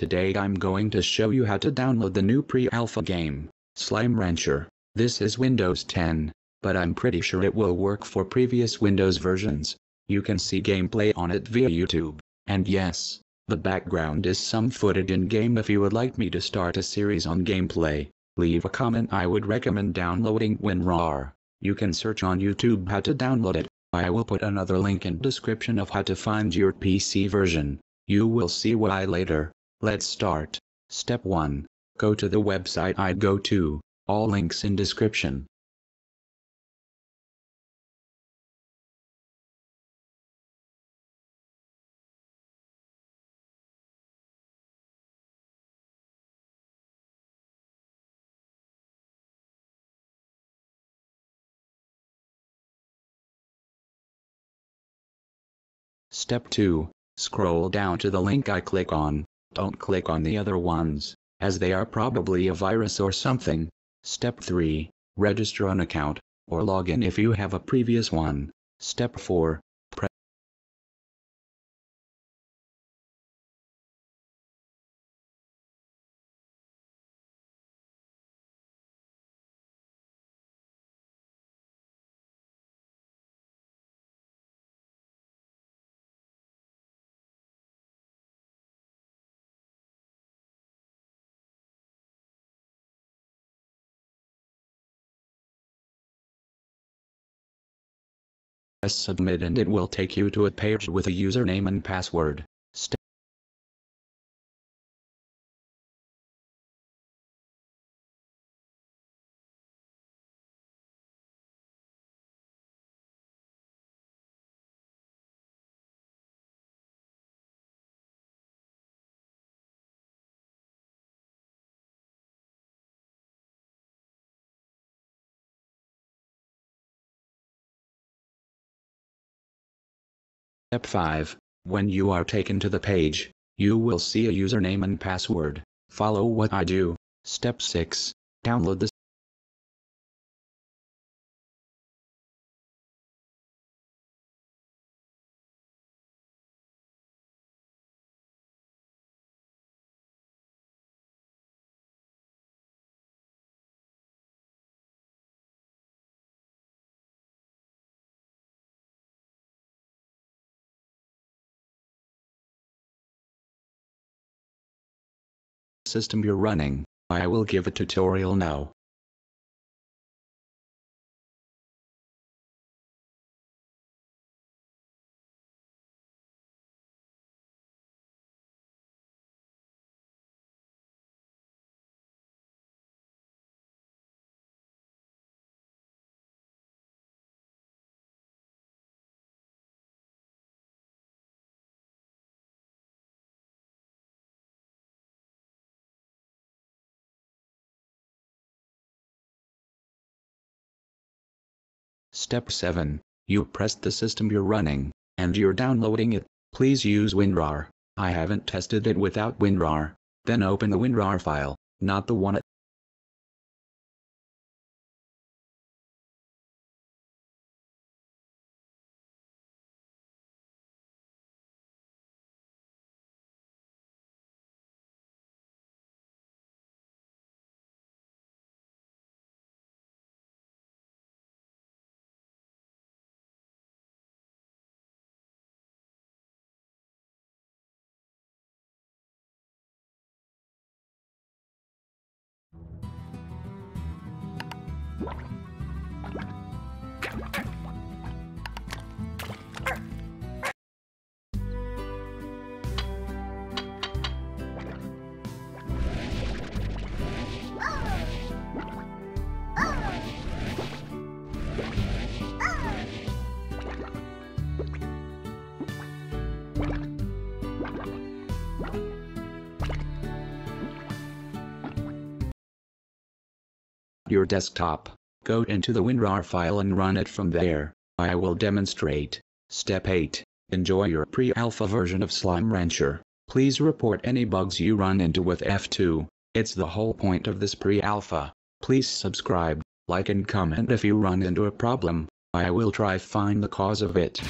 Today I'm going to show you how to download the new pre-alpha game, Slime Rancher. This is Windows 10, but I'm pretty sure it will work for previous Windows versions. You can see gameplay on it via YouTube, and yes, the background is some footage in game if you would like me to start a series on gameplay. Leave a comment I would recommend downloading WinRAR. You can search on YouTube how to download it. I will put another link in description of how to find your PC version. You will see why later. Let's start. Step 1. Go to the website I'd go to. All links in description. Step 2. Scroll down to the link I click on. Don't click on the other ones, as they are probably a virus or something. Step 3. Register an account, or log in if you have a previous one. Step 4. Press submit and it will take you to a page with a username and password. Step Step 5. When you are taken to the page, you will see a username and password. Follow what I do. Step 6. Download the system you're running. I will give a tutorial now. Step 7. You press the system you're running, and you're downloading it. Please use WinRAR. I haven't tested it without WinRAR. Then open the WinRAR file, not the one your desktop. Go into the WinRAR file and run it from there. I will demonstrate. Step 8. Enjoy your pre-alpha version of Slime Rancher. Please report any bugs you run into with F2. It's the whole point of this pre-alpha. Please subscribe, like and comment if you run into a problem. I will try find the cause of it.